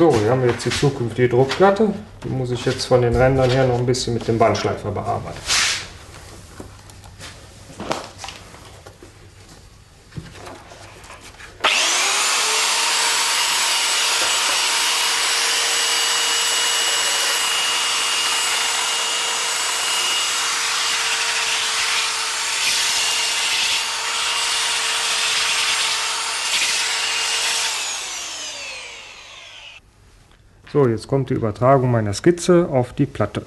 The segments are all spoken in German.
So, hier haben wir jetzt die zukünftige Druckplatte. Die muss ich jetzt von den Rändern her noch ein bisschen mit dem Bandschleifer bearbeiten. So, jetzt kommt die Übertragung meiner Skizze auf die Platte.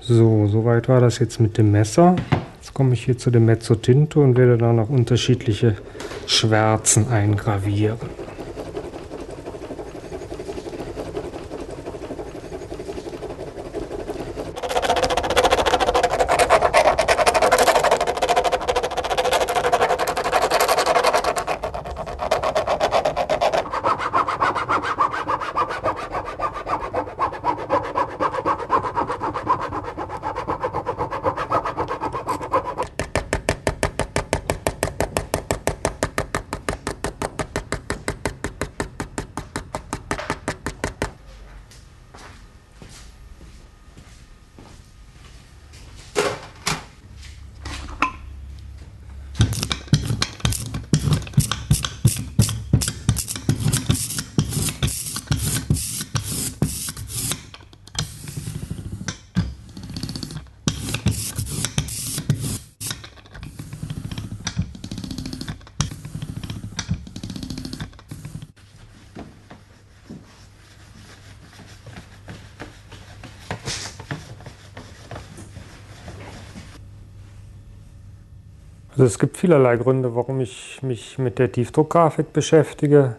So, soweit war das jetzt mit dem Messer. Jetzt komme ich hier zu dem Mezzotinto und werde da noch unterschiedliche Schwärzen eingravieren. Also es gibt vielerlei Gründe, warum ich mich mit der Tiefdruckgrafik beschäftige.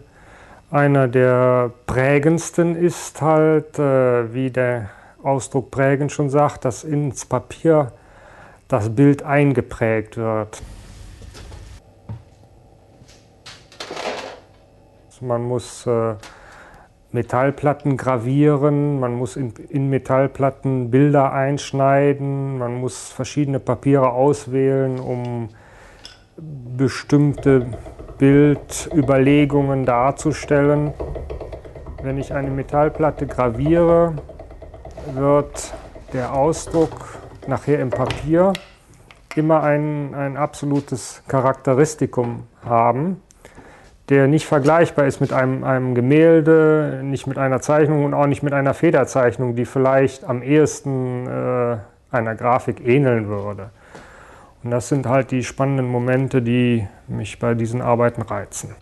Einer der prägendsten ist halt, äh, wie der Ausdruck prägend schon sagt, dass ins Papier das Bild eingeprägt wird. Man muss äh, Metallplatten gravieren, man muss in, in, Metallplatten Bilder einschneiden, man muss verschiedene Papiere auswählen, um bestimmte Bildüberlegungen darzustellen. Wenn ich eine Metallplatte graviere, wird der Ausdruck nachher im Papier immer ein, ein absolutes Charakteristikum haben, der nicht vergleichbar ist mit einem, einem Gemälde, nicht mit einer Zeichnung und auch nicht mit einer Federzeichnung, die vielleicht am ehesten äh, einer Grafik ähneln würde. Und das sind halt die spannenden Momente, die mich bei diesen Arbeiten reizen.